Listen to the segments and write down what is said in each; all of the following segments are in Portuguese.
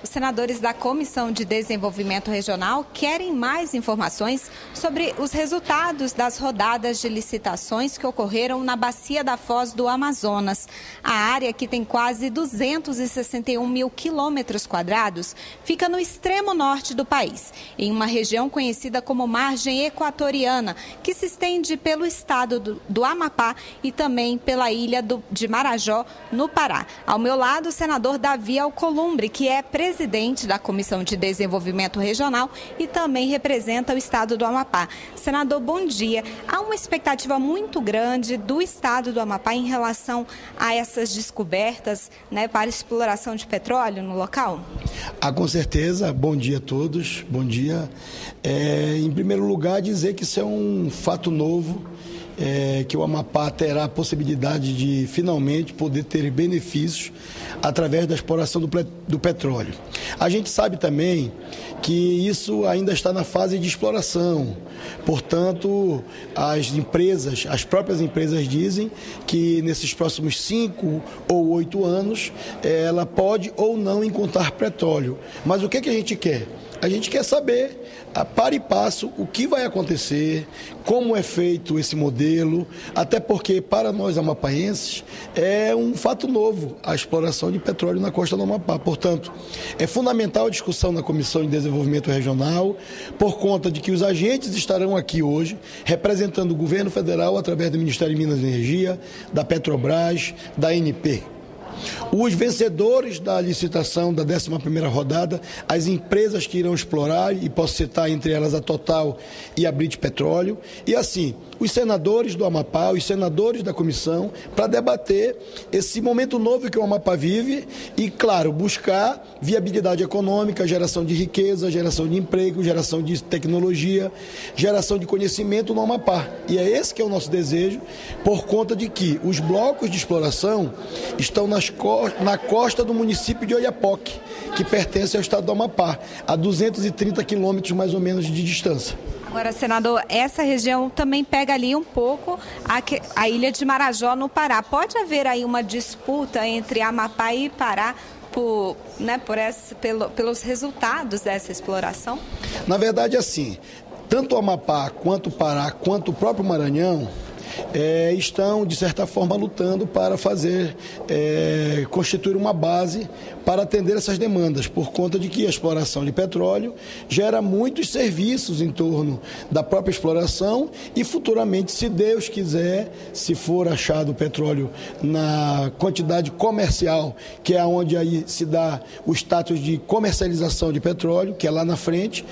Os senadores da Comissão de Desenvolvimento Regional querem mais informações sobre os resultados das rodadas de licitações que ocorreram na Bacia da Foz do Amazonas. A área, que tem quase 261 mil quilômetros quadrados, fica no extremo norte do país, em uma região conhecida como Margem Equatoriana, que se estende pelo estado do, Amapá e também pela ilha de Marajó, no Pará. Ao meu lado, o senador Davi Alcolumbre, que é presidente presidente da Comissão de Desenvolvimento Regional e também representa o estado do Amapá. Senador, bom dia. Há uma expectativa muito grande do estado do Amapá em relação a essas descobertas né, para exploração de petróleo no local? Ah, com certeza. Bom dia a todos. Bom dia. É, em primeiro lugar, dizer que isso é um fato novo é, que o Amapá terá a possibilidade de finalmente poder ter benefícios através da exploração do, do petróleo. A gente sabe também que isso ainda está na fase de exploração, portanto, as empresas, as próprias empresas dizem que nesses próximos cinco ou oito anos ela pode ou não encontrar petróleo. Mas o que, que a gente quer? A gente quer saber, a par e passo, o que vai acontecer, como é feito esse modelo, até porque para nós amapaenses é um fato novo a exploração de petróleo na costa do Amapá. Portanto, é fundamental a discussão na Comissão de Desenvolvimento Regional, por conta de que os agentes estarão aqui hoje representando o governo federal através do Ministério de Minas e Energia, da Petrobras, da ANP. Os vencedores da licitação da 11ª rodada, as empresas que irão explorar, e posso citar entre elas a Total e a Brit Petróleo, e assim, os senadores do Amapá, os senadores da comissão, para debater esse momento novo que o Amapá vive e, claro, buscar viabilidade econômica, geração de riqueza, geração de emprego, geração de tecnologia, geração de conhecimento no Amapá. E é esse que é o nosso desejo, por conta de que os blocos de exploração estão nas na costa do município de Oiapoque, que pertence ao estado do Amapá, a 230 quilômetros mais ou menos de distância. Agora, senador, essa região também pega ali um pouco a, a ilha de Marajó, no Pará. Pode haver aí uma disputa entre Amapá e Pará por, né, por esse, pelo, pelos resultados dessa exploração? Na verdade, assim, tanto o Amapá quanto o Pará, quanto o próprio Maranhão, é, estão, de certa forma, lutando para fazer, é, constituir uma base para atender essas demandas, por conta de que a exploração de petróleo gera muitos serviços em torno da própria exploração e futuramente, se Deus quiser, se for achado petróleo na quantidade comercial, que é onde aí se dá o status de comercialização de petróleo, que é lá na frente,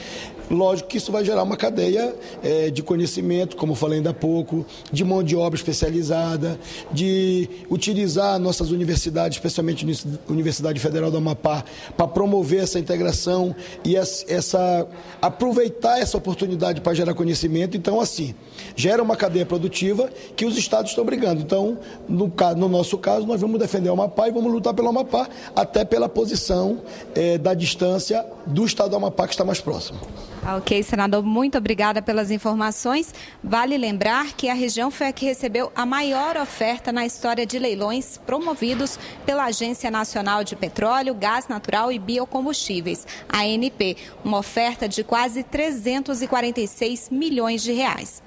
Lógico que isso vai gerar uma cadeia é, de conhecimento, como falei ainda há pouco, de mão de obra especializada, de utilizar nossas universidades, especialmente a Universidade Federal do Amapá, para promover essa integração e essa, aproveitar essa oportunidade para gerar conhecimento. Então, assim, gera uma cadeia produtiva que os estados estão brigando. Então, no, no nosso caso, nós vamos defender o Amapá e vamos lutar pelo Amapá, até pela posição é, da distância do estado do Amapá que está mais próximo. Ah, ok, senador, muito obrigada pelas informações. Vale lembrar que a região foi a que recebeu a maior oferta na história de leilões promovidos pela Agência Nacional de Petróleo, Gás Natural e Biocombustíveis, ANP, uma oferta de quase 346 milhões de reais.